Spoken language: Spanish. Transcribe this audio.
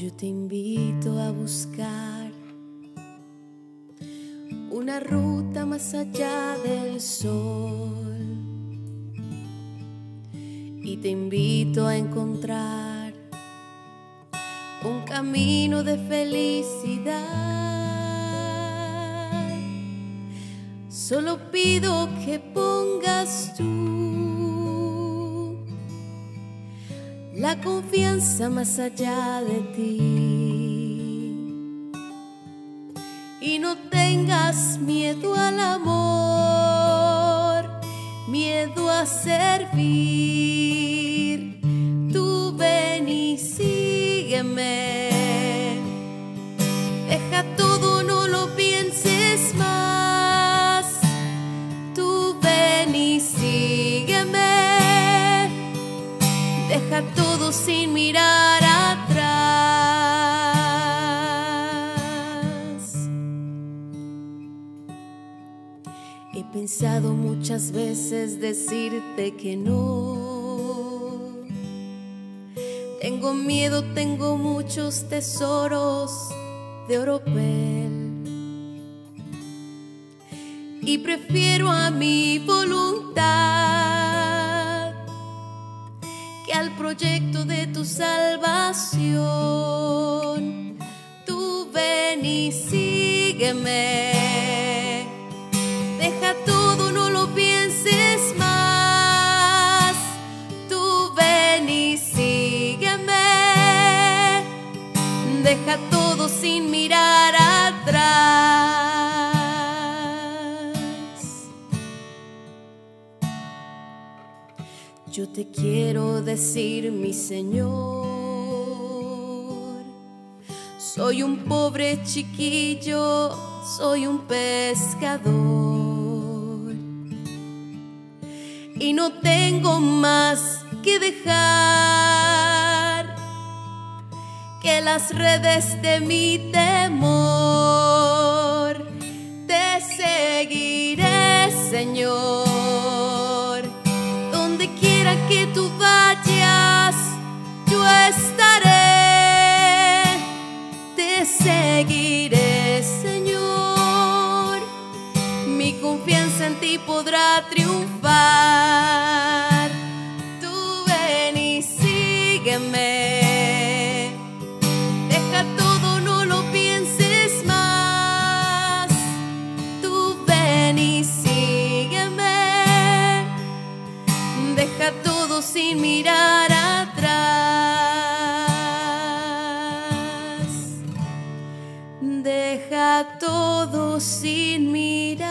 Yo te invito a buscar una ruta más allá del sol y te invito a encontrar un camino de felicidad. Solo pido que pongas tú la confianza más allá de ti y no tengas miedo al amor, miedo a servir. Deja todo sin mirar atrás. He pensado muchas veces decirte que no. Tengo miedo, tengo muchos tesoros de oropel. Y prefiero a mi voluntad proyecto de tu salvación. Tú ven y sígueme. Deja todo, no lo pienses más. Tú ven y sígueme. Deja todo sin mirar Yo te quiero decir, mi Señor, soy un pobre chiquillo, soy un pescador y no tengo más que dejar que las redes de mi temor. Te seguiré, Señor, estaré. Te seguiré, Señor, mi confianza en ti podrá triunfar. Tú ven y sígueme. Deja todo, no lo pienses más. Tú ven y sígueme. Deja todo sin mirar atrás. deja todo sin mirar.